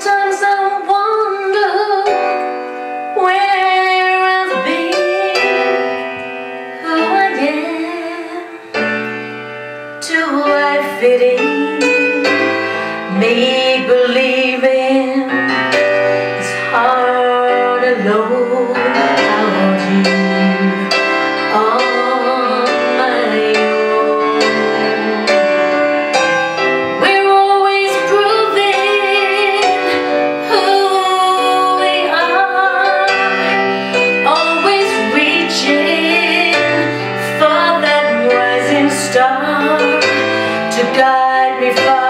Sometimes I wonder where I've been. Who I am. Do I fit in? Make believing it's hard alone. star to guide me far.